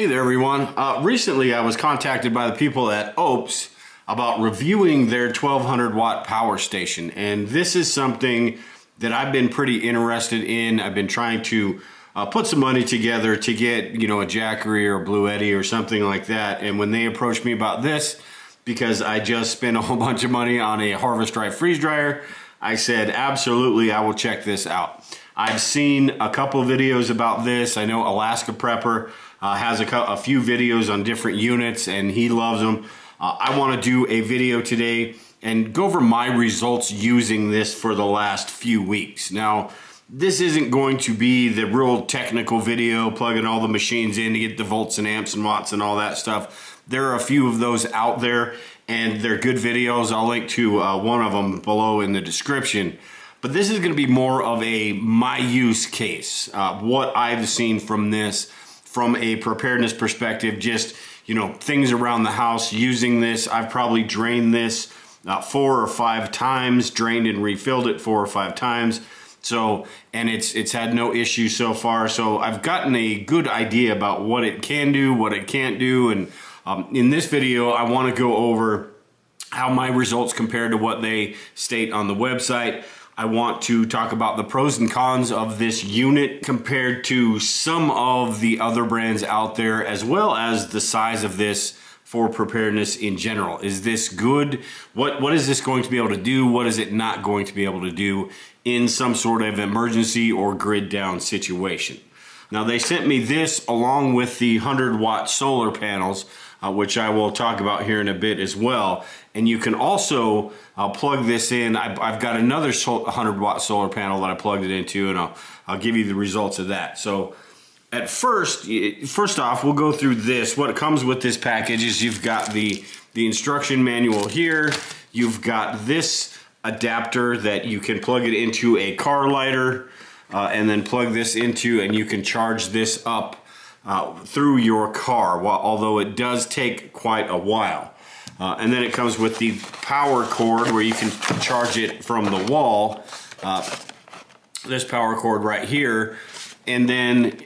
Hey there, everyone. Uh, recently, I was contacted by the people at Oupes about reviewing their 1200 watt power station. And this is something that I've been pretty interested in. I've been trying to uh, put some money together to get, you know, a Jackery or a Bluetti or something like that. And when they approached me about this, because I just spent a whole bunch of money on a Harvest Right freeze dryer, I said, absolutely, I will check this out. I've seen a couple videos about this. I know Alaska Prepper uh, has a, a, few videos on different units and he loves them. Uh, I want to do a video today and go over my results using this for the last few weeks. Now, this isn't going to be the real technical video, plugging all the machines in to get the volts and amps and watts and all that stuff. There are a few of those out there and they're good videos. I'll link to uh, one of them below in the description. But this is going to be more of a my use case, uh, what I've seen from this from a preparedness perspective, just, you know, things around the house using this. I've probably drained this uh, four or five times, drained and refilled it four or five times. So, and it's it's had no issue so far. So I've gotten a good idea about what it can do, what it can't do. And um, in this video, I want to go over how my results compare to what they state on the website. I want to talk about the pros and cons of this unit compared to some of the other brands out there, as well as the size of this for preparedness in general. Is this good? What, what is this going to be able to do? What is it not going to be able to do in some sort of emergency or grid down situation? Now they sent me this along with the 100 watt solar panels uh, which I will talk about here in a bit as well. And you can also uh, plug this in. I've, I've, got another 100 watt solar panel that I plugged it into and I'll, I'll give you the results of that. So at first, first off, we'll go through this. What comes with this package is you've got the, the instruction manual here. You've got this adapter that you can plug it into a car lighter uh, and then plug this into and you can charge this up uh, through your car, although it does take quite a while. Uh, and then it comes with the power cord where you can charge it from the wall. Uh, this power cord right here. And then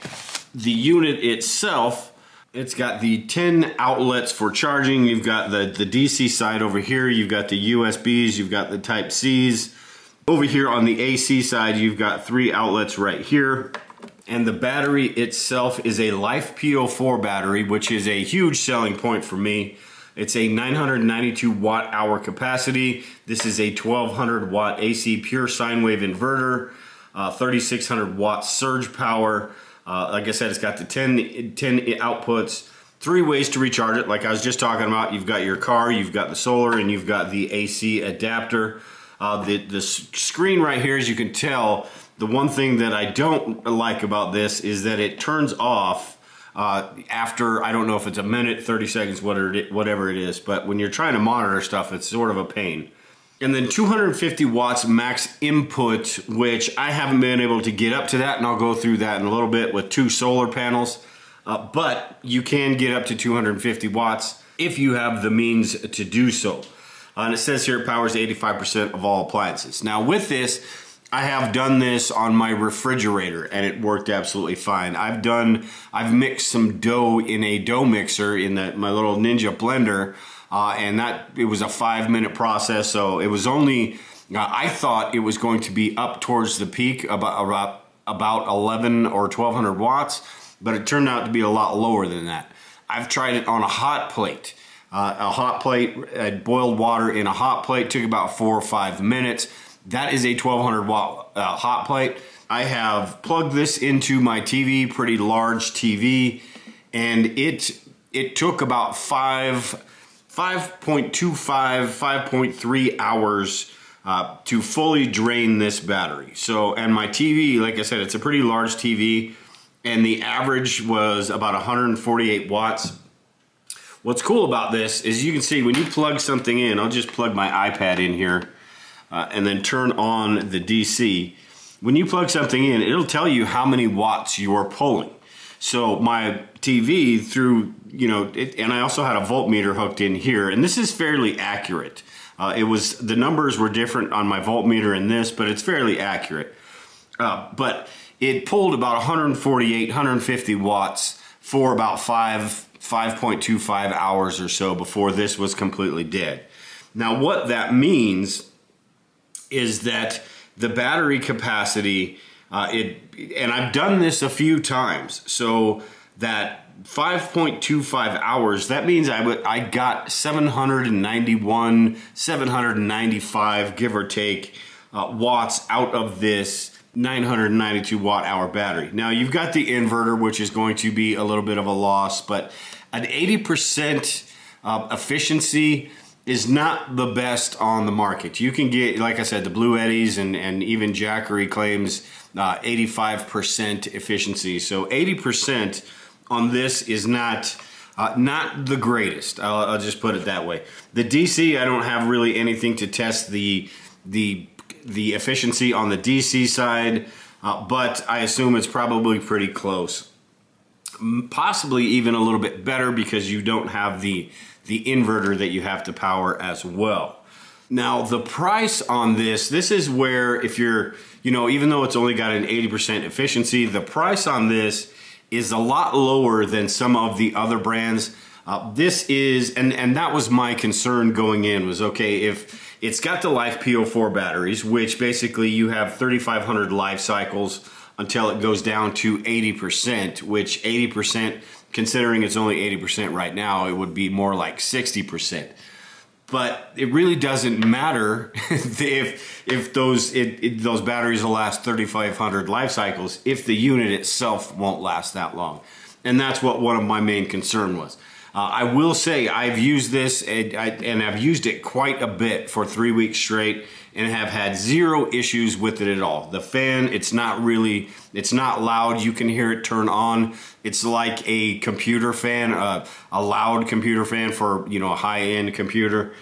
the unit itself, it's got the 10 outlets for charging. You've got the, the DC side over here. You've got the USBs. You've got the Type Cs. Over here on the AC side, you've got three outlets right here and the battery itself is a LiFePO4 battery, which is a huge selling point for me. It's a 992 watt hour capacity. This is a 1200 watt AC pure sine wave inverter, uh, 3600 watt surge power. Uh, like I said, it's got the 10, 10 outputs, three ways to recharge it. Like I was just talking about, you've got your car, you've got the solar, and you've got the AC adapter. Uh, the, the screen right here, as you can tell, the one thing that I don't like about this is that it turns off uh, after, I don't know if it's a minute, 30 seconds, whatever it is, but when you're trying to monitor stuff, it's sort of a pain. And then 250 watts max input, which I haven't been able to get up to that, and I'll go through that in a little bit with two solar panels. Uh, but you can get up to 250 watts if you have the means to do so. Uh, and it says here it powers 85% of all appliances. Now with this, I have done this on my refrigerator and it worked absolutely fine. I've done, I've mixed some dough in a dough mixer in the, my little Ninja blender uh, and that, it was a five minute process. So it was only, uh, I thought it was going to be up towards the peak about, about, about 11 or 1200 watts, but it turned out to be a lot lower than that. I've tried it on a hot plate. Uh, a hot plate, uh, boiled water in a hot plate took about four or five minutes that is a 1200 watt uh, hot plate. I have plugged this into my TV, pretty large TV, and it it took about five 5.25, 5.3 hours uh, to fully drain this battery. So, and my TV, like I said, it's a pretty large TV, and the average was about 148 watts. What's cool about this is you can see when you plug something in, I'll just plug my iPad in here uh, and then turn on the DC. When you plug something in, it'll tell you how many watts you're pulling. So my TV through, you know, it, and I also had a voltmeter hooked in here, and this is fairly accurate. Uh, it was, the numbers were different on my voltmeter and this, but it's fairly accurate. Uh, but it pulled about 148, 150 watts for about five 5.25 hours or so before this was completely dead. Now, what that means is that the battery capacity, uh, it, and I've done this a few times, so that 5.25 hours, that means I, I got 791, 795, give or take, uh, watts out of this 992 watt hour battery. Now you've got the inverter, which is going to be a little bit of a loss, but an 80% uh, efficiency is not the best on the market. You can get, like I said, the Bluettis and, and even Jackery claims uh, 85% efficiency. So 80% on this is not uh, not the greatest. I'll, I'll, just put it that way. The DC, I don't have really anything to test the the the efficiency on the DC side, uh, but I assume it's probably pretty close. Possibly even a little bit better because you don't have the the inverter that you have to power as well. Now the price on this, this is where if you're, you know, even though it's only got an 80% efficiency, the price on this is a lot lower than some of the other brands. Uh, this is, and, and that was my concern going in was, okay, if it's got the LiFePO4 batteries, which basically you have 3,500 life cycles until it goes down to 80%, which 80%, considering it's only 80% right now, it would be more like 60% but it really doesn't matter if if those it, it, those batteries will last 3500 life cycles if the unit itself won't last that long. And that's what one of my main concern was uh, I will say I've used this and, I, and I've used it quite a bit for three weeks straight and have had zero issues with it at all. The fan, it's not really, it's not loud. You can hear it turn on. It's like a computer fan, uh, a loud computer fan for, you know, a high-end computer.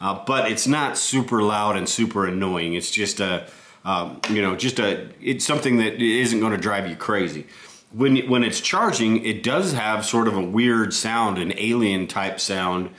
Uh, but it's not super loud and super annoying. It's just a, um, you know, just a, it's something that isn't going to drive you crazy when when it's charging, it does have sort of a weird sound, an alien type sound.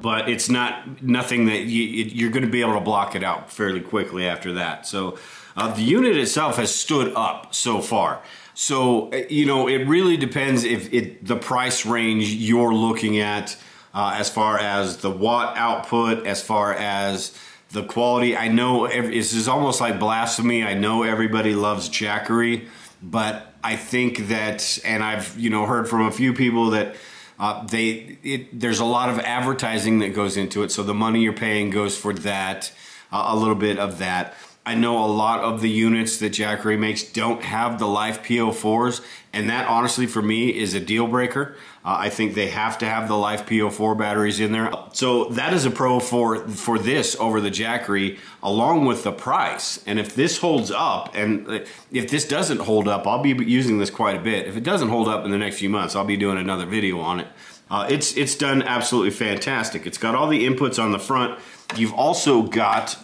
But it's not nothing that you, are going to be able to block it out fairly quickly after that. So uh, the unit itself has stood up so far. So uh, you know it really depends if it the price range you're looking at uh, as far as the watt output, as far as the quality. I know this is almost like blasphemy. I know everybody loves Jackery, but I think that, and I've you know heard from a few people that uh, they it, there's a lot of advertising that goes into it. So the money you're paying goes for that, uh, a little bit of that. I know a lot of the units that Jackery makes don't have the LiFePO4s, and that honestly for me is a deal breaker. Uh, I think they have to have the LiFePO4 batteries in there. So that is a pro for, for this over the Jackery, along with the price. And if this holds up, and uh, if this doesn't hold up, I'll be using this quite a bit. If it doesn't hold up in the next few months, I'll be doing another video on it. Uh, it's, it's done absolutely fantastic. It's got all the inputs on the front. You've also got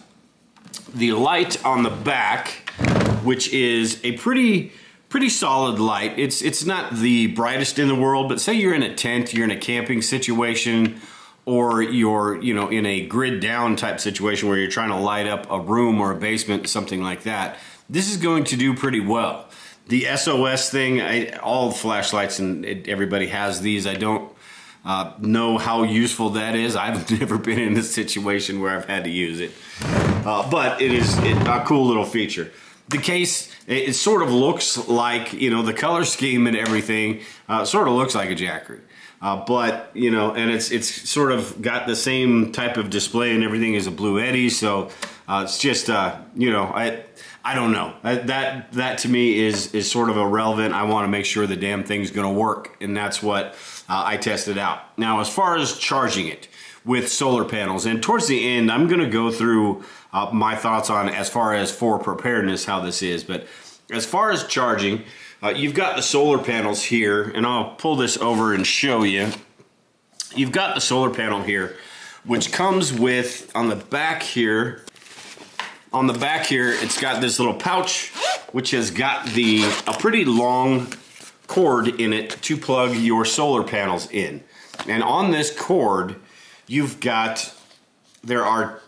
the light on the back, which is a pretty pretty solid light. It's it's not the brightest in the world, but say you're in a tent, you're in a camping situation, or you're you know in a grid down type situation where you're trying to light up a room or a basement, something like that. This is going to do pretty well. The SOS thing, I, all flashlights and it, everybody has these. I don't uh, know how useful that is. I've never been in a situation where I've had to use it. Uh, but it is it, a cool little feature. The case, it, it, sort of looks like, you know, the color scheme and everything uh, sort of looks like a Jackery. Uh, but, you know, and it's it's sort of got the same type of display and everything as a Bluetti, So uh, it's just, uh, you know, I I don't know. That that to me is is sort of irrelevant. I want to make sure the damn thing's going to work, and that's what uh, I tested out. Now, as far as charging it with solar panels, and towards the end, I'm going to go through uh, my thoughts on as far as for preparedness how this is. But as far as charging, uh, you've got the solar panels here, and I'll pull this over and show you. You've got the solar panel here, which comes with on the back here on the back here, it's got this little pouch, which has got the a pretty long cord in it to plug your solar panels in. And on this cord, you've got, there are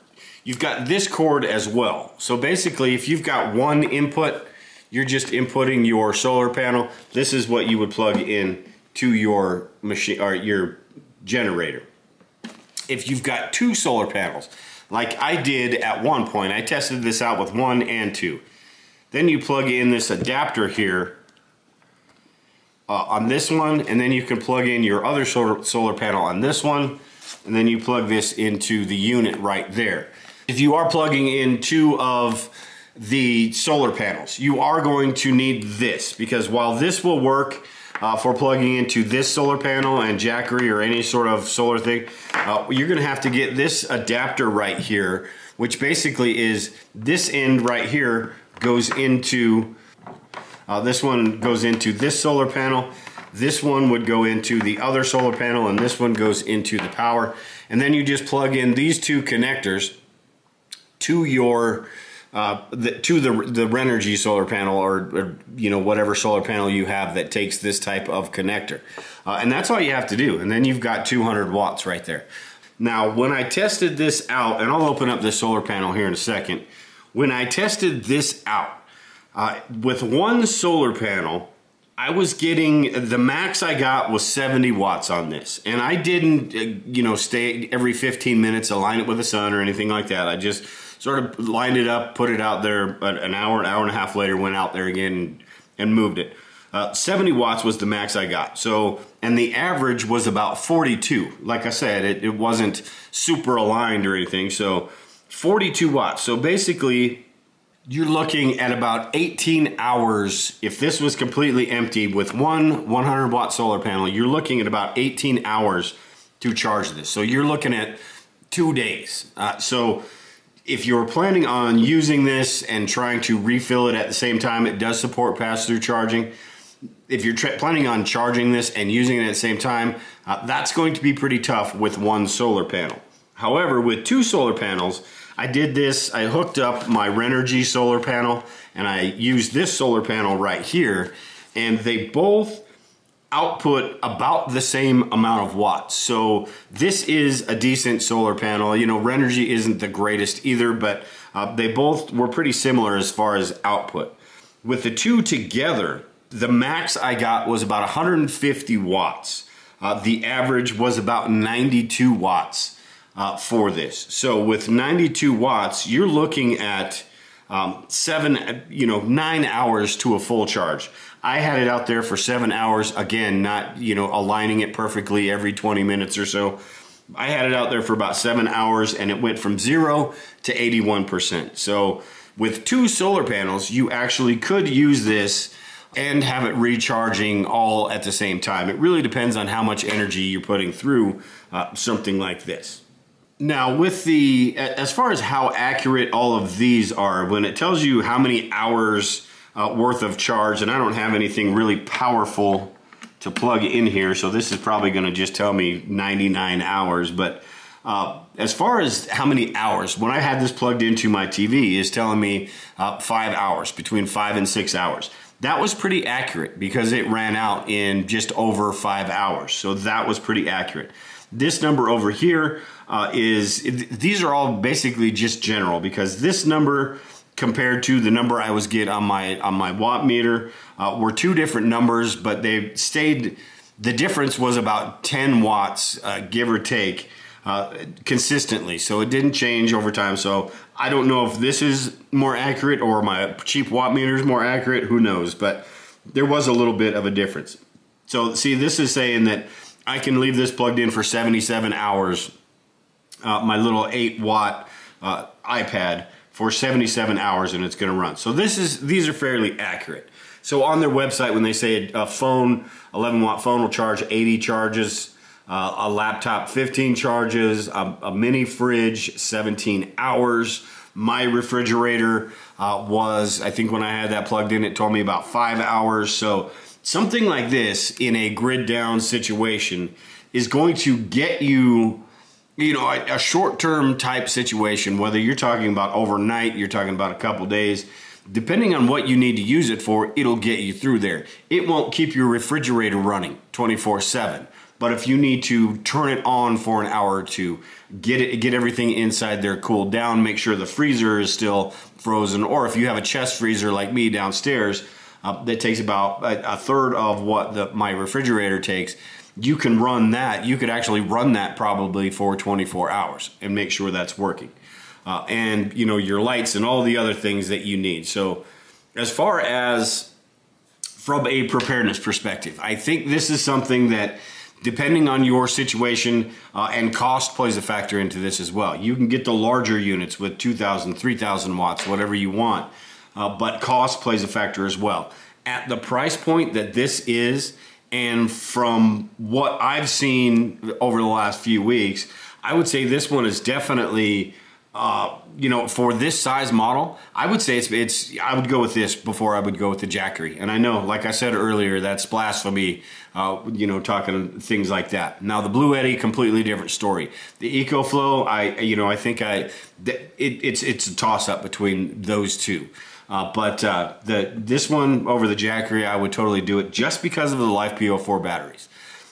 you've got this cord as well. So basically, if you've got one input, you're just inputting your solar panel. This is what you would plug in to your machine or your generator. If you've got two solar panels, like I did at one point, I tested this out with one and two. Then you plug in this adapter here uh, on this one, and then you can plug in your other solar, solar panel on this one, and then you plug this into the unit right there. If you are plugging in two of the solar panels, you are going to need this because while this will work uh, for plugging into this solar panel and Jackery or any sort of solar thing, uh, you're gonna have to get this adapter right here, which basically is this end right here goes into, uh, this one goes into this solar panel, this one would go into the other solar panel and this one goes into the power. And then you just plug in these two connectors to your uh, the, to the the Renogy solar panel or, or, you know whatever solar panel you have that takes this type of connector, uh, and that's all you have to do. And then you've got 200 watts right there. Now, when I tested this out, and I'll open up this solar panel here in a second. When I tested this out uh, with one solar panel, I was getting the max I got was 70 watts on this, and I didn't, uh, you know, stay every 15 minutes align it with the sun or anything like that. I just sort of lined it up, put it out there an hour, an hour and a half later, went out there again and moved it. Uh, 70 watts was the max I got. So, and the average was about 42. Like I said, it, it wasn't super aligned or anything. So 42 watts. So basically, you're looking at about 18 hours. If this was completely empty with one 100 watt solar panel, you're looking at about 18 hours to charge this. So you're looking at two days. Uh, so if you're planning on using this and trying to refill it at the same time, it does support pass-through charging. If you're planning on charging this and using it at the same time, uh, that's going to be pretty tough with one solar panel. However, with two solar panels, I did this, I hooked up my Renogy solar panel and I used this solar panel right here and they both output about the same amount of watts. So this is a decent solar panel. You know, Renogy isn't the greatest either, but uh, they both were pretty similar as far as output. With the two together, the max I got was about 150 watts. Uh, the average was about 92 watts uh, for this. So with 92 watts, you're looking at um, seven, you know, nine hours to a full charge. I had it out there for seven hours. Again, not, you know, aligning it perfectly every 20 minutes or so. I had it out there for about seven hours and it went from zero to 81%. So with two solar panels, you actually could use this and have it recharging all at the same time. It really depends on how much energy you're putting through uh, something like this. Now, with the, as far as how accurate all of these are, when it tells you how many hours uh, worth of charge, and I don't have anything really powerful to plug in here, so this is probably gonna just tell me 99 hours, but uh, as far as how many hours, when I had this plugged into my TV, is telling me uh, five hours, between five and six hours. That was pretty accurate because it ran out in just over five hours. So that was pretty accurate. This number over here uh, is these are all basically just general because this number compared to the number I was get on my on my watt meter uh, were two different numbers, but they stayed. The difference was about 10 watts, uh, give or take, uh, consistently. So it didn't change over time. So I don't know if this is more accurate or my cheap watt meter is more accurate. Who knows? But there was a little bit of a difference. So see, this is saying that I can leave this plugged in for 77 hours, uh, my little 8 watt uh, iPad for 77 hours and it's going to run. So this is these are fairly accurate. So on their website when they say a phone, 11 watt phone will charge 80 charges, uh, a laptop 15 charges, a, a, mini fridge 17 hours. My refrigerator uh, was, I think when I had that plugged in, it told me about five hours. So something like this in a grid down situation is going to get you you know a, a short-term type situation whether you're talking about overnight you're talking about a couple days depending on what you need to use it for it'll get you through there it won't keep your refrigerator running 24 7 But if you need to turn it on for an hour or two, get it, get everything inside there cooled down, make sure the freezer is still frozen, or if you have a chest freezer like me downstairs, uh, that takes about a, a third of what the, my refrigerator takes you can run that. You could actually run that probably for 24 hours and make sure that's working. Uh, and you know your lights and all the other things that you need. So, as far as from a preparedness perspective, I think this is something that depending on your situation uh, and cost plays a factor into this as well. You can get the larger units with 2,000, 3,000 watts, whatever you want, uh, but cost plays a factor as well. At the price point that this is, and from what I've seen over the last few weeks, I would say this one is definitely uh, you know, for this size model, I would say it's, it's, I would go with this before I would go with the Jackery. And I know, like I said earlier, that's blasphemy, uh, you know, talking things like that. Now the Bluetti, completely different story. The EcoFlow, I, you know, I think I, it, it's, it's a toss up between those two. Uh, but uh, the this one over the Jackery, I would totally do it just because of the LiFePO4 batteries.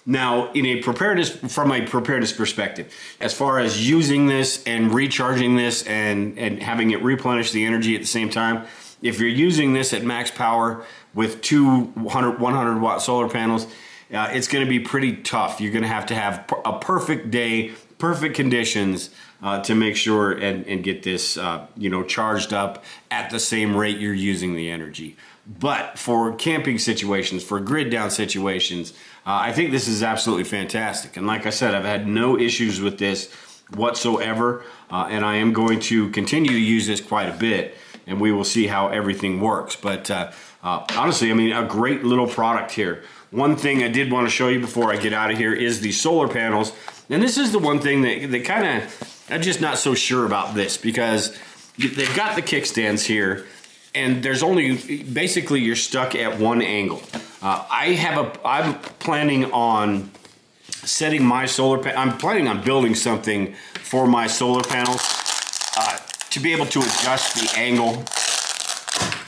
Now, in a preparedness, from a preparedness perspective, as far as using this and recharging this and, and having it replenish the energy at the same time, if you're using this at max power with two 100, 100 watt solar panels, uh, it's going to be pretty tough. You're going to have to have a perfect day, perfect conditions uh, to make sure and, and get this, uh, you know, charged up at the same rate you're using the energy. But for camping situations, for grid down situations, uh, I think this is absolutely fantastic. And like I said, I've had no issues with this whatsoever. Uh, and I am going to continue to use this quite a bit and we will see how everything works. But uh, uh, honestly, I mean, a great little product here. One thing I did want to show you before I get out of here is the solar panels. And this is the one thing that, that kind of, I'm just not so sure about this because they've got the kickstands here and there's only basically you're stuck at one angle. Uh, I have a I'm planning on setting my solar I'm planning on building something for my solar panels uh, to be able to adjust the angle.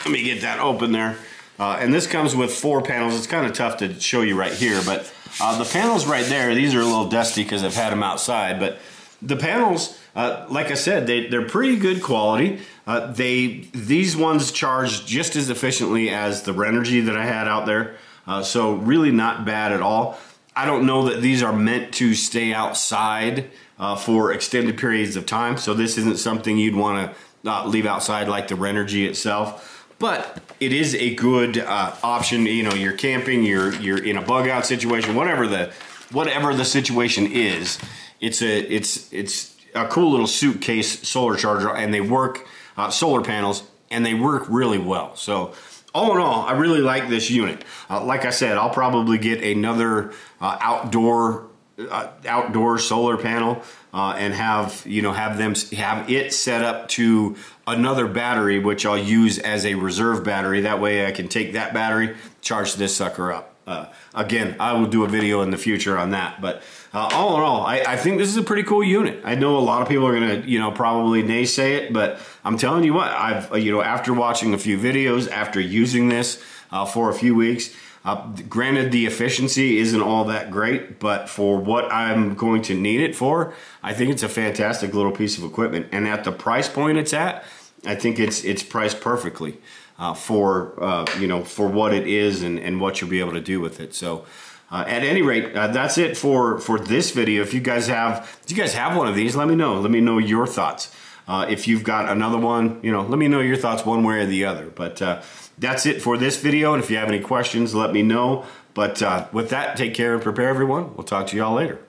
Let me get that open there. Uh, and this comes with four panels. It's kind of tough to show you right here, but uh, the panels right there, these are a little dusty because I've had them outside, but the panels, uh, like I said, they, they're pretty good quality. Uh, they These ones charge just as efficiently as the Renogy that I had out there. Uh, so really not bad at all. I don't know that these are meant to stay outside uh, for extended periods of time. So this isn't something you'd want to leave outside like the Renogy itself. But it is a good uh, option. You know, you're camping, you're you're in a bug out situation, whatever the whatever the situation is it's a it's it's a cool little suitcase solar charger, and they work uh, solar panels, and they work really well. So all in all, I really like this unit. Uh, like I said, I'll probably get another uh, outdoor uh, outdoor solar panel uh, and have you know have them have it set up to another battery, which I'll use as a reserve battery. That way, I can take that battery, charge this sucker up. Uh, again, I will do a video in the future on that. But uh, all in all, I, I, think this is a pretty cool unit. I know a lot of people are going to, you know, probably naysay it, but I'm telling you what, I've, uh, you know, after watching a few videos, after using this uh, for a few weeks, uh, granted the efficiency isn't all that great, but for what I'm going to need it for, I think it's a fantastic little piece of equipment. And at the price point it's at, I think it's it's priced perfectly uh, for uh, you know for what it is and, and what you'll be able to do with it. So. Uh, at any rate, uh, that's it for for this video. If you guys have, if you guys have one of these, let me know. Let me know your thoughts. Uh, if you've got another one, you know, let me know your thoughts one way or the other. But uh, that's it for this video. And if you have any questions, let me know. But with that, take care and prepare, everyone. We'll talk to y'all later.